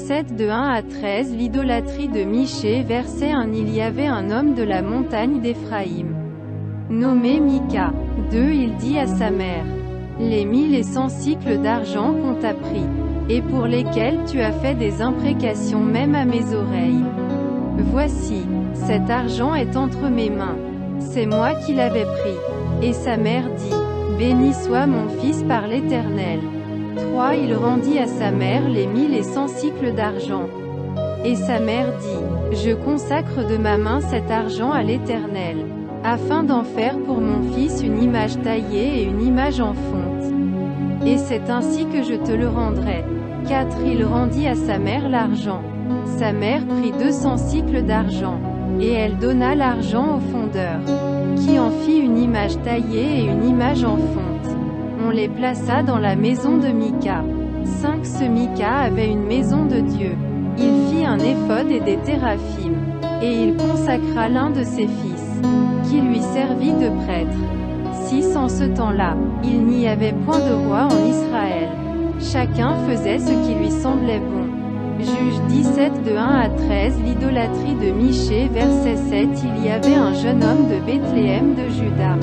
17 de 1 à 13 L'idolâtrie de Miché Verset 1 Il y avait un homme de la montagne d'Éphraïm, nommé Mika. 2 Il dit à sa mère, Les mille et cent cycles d'argent qu'on t'a pris, et pour lesquels tu as fait des imprécations même à mes oreilles. Voici, cet argent est entre mes mains. C'est moi qui l'avais pris. Et sa mère dit, Béni soit mon fils par l'Éternel. 3. Il rendit à sa mère les mille et cent cycles d'argent. Et sa mère dit, Je consacre de ma main cet argent à l'Éternel, afin d'en faire pour mon fils une image taillée et une image en fonte. Et c'est ainsi que je te le rendrai. 4. Il rendit à sa mère l'argent. Sa mère prit deux cents cycles d'argent. Et elle donna l'argent au fondeur, qui en fit une image taillée et une image en fonte. On les plaça dans la maison de Mika. 5. Ce Mika avait une maison de Dieu. Il fit un éphod et des théraphim. Et il consacra l'un de ses fils, qui lui servit de prêtre. 6. En ce temps-là, il n'y avait point de roi en Israël. Chacun faisait ce qui lui semblait bon. Juge 17 de 1 à 13 L'idolâtrie de Miché Verset 7 Il y avait un jeune homme de Bethléem de Juda,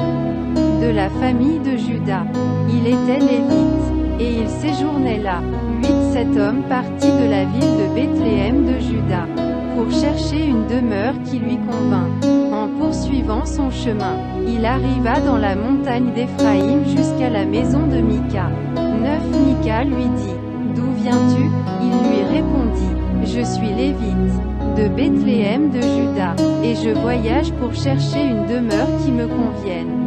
de la famille de Juda. Il était lévite, et il séjournait là. 8 Cet homme partit de la ville de Bethléem de Juda, pour chercher une demeure qui lui convint. En poursuivant son chemin, il arriva dans la montagne d'Éphraïm jusqu'à la maison de Mika. 9 Mika lui dit, D'où viens-tu? Il lui répondit, Je suis Lévite, de Bethléem de Juda, et je voyage pour chercher une demeure qui me convienne.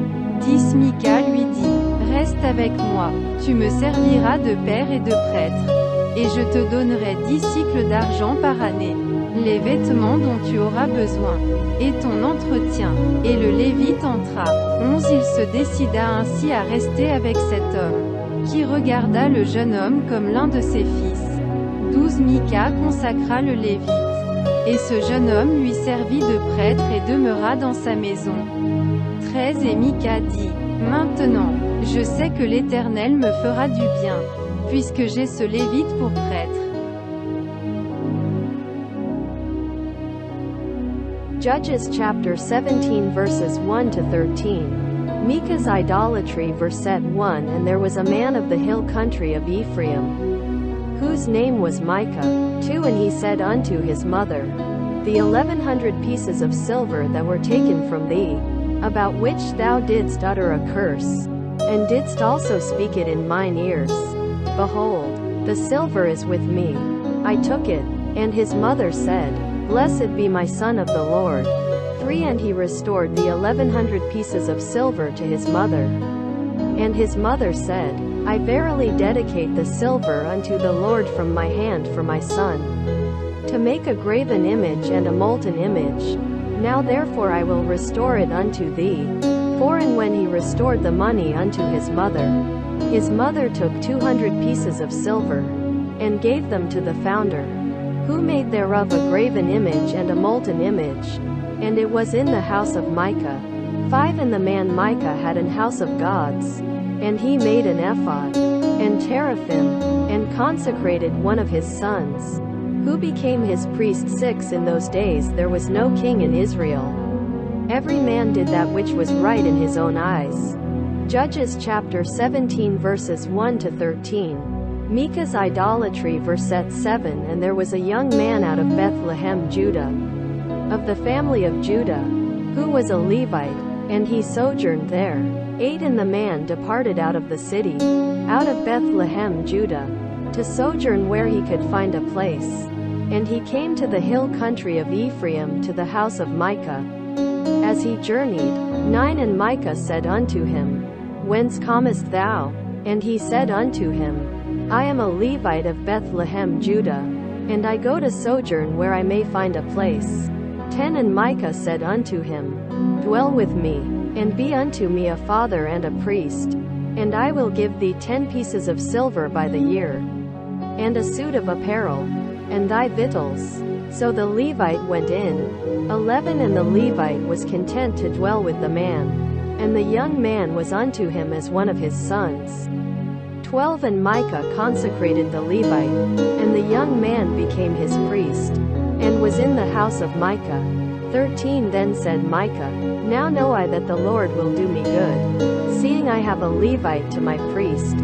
10 Mika lui dit, Reste avec moi, tu me serviras de père et de prêtre, et je te donnerai 10 cycles d'argent par année, les vêtements dont tu auras besoin, et ton entretien. Et le Lévite entra. 11 Il se décida ainsi à rester avec cet homme qui regarda le jeune homme comme l'un de ses fils. 12 Mika consacra le Lévite. Et ce jeune homme lui servit de prêtre et demeura dans sa maison. 13 Et Mika dit, Maintenant, je sais que l'Éternel me fera du bien, puisque j'ai ce Lévite pour prêtre. Judges chapter 17 verses 1 to 13. Micah's idolatry verse 1 And there was a man of the hill country of Ephraim, whose name was Micah. 2 And he said unto his mother, The eleven hundred pieces of silver that were taken from thee, about which thou didst utter a curse, and didst also speak it in mine ears. Behold, the silver is with me. I took it. And his mother said, Blessed be my son of the Lord. 3 And he restored the eleven hundred pieces of silver to his mother. And his mother said, I verily dedicate the silver unto the Lord from my hand for my son, to make a graven image and a molten image. Now therefore I will restore it unto thee. For And when he restored the money unto his mother, his mother took two hundred pieces of silver, and gave them to the founder, who made thereof a graven image and a molten image. And it was in the house of Micah. 5 And the man Micah had an house of gods, and he made an ephod, and teraphim, and consecrated one of his sons, who became his priest. 6 In those days there was no king in Israel. Every man did that which was right in his own eyes. Judges chapter 17 verses 1 to 13. Micah's idolatry verse 7 And there was a young man out of Bethlehem Judah, of the family of Judah, who was a Levite, and he sojourned there. 8 And the man departed out of the city, out of Bethlehem Judah, to sojourn where he could find a place. And he came to the hill country of Ephraim to the house of Micah. As he journeyed, 9 And Micah said unto him, Whence comest thou? And he said unto him, I am a Levite of Bethlehem Judah, and I go to sojourn where I may find a place. 10 And Micah said unto him, Dwell with me, and be unto me a father and a priest, and I will give thee ten pieces of silver by the year, and a suit of apparel, and thy victuals. So the Levite went in. 11 And the Levite was content to dwell with the man, and the young man was unto him as one of his sons. 12 And Micah consecrated the Levite, and the young man became his priest, and was in the house of Micah. 13 Then said Micah, Now know I that the Lord will do me good, seeing I have a Levite to my priest.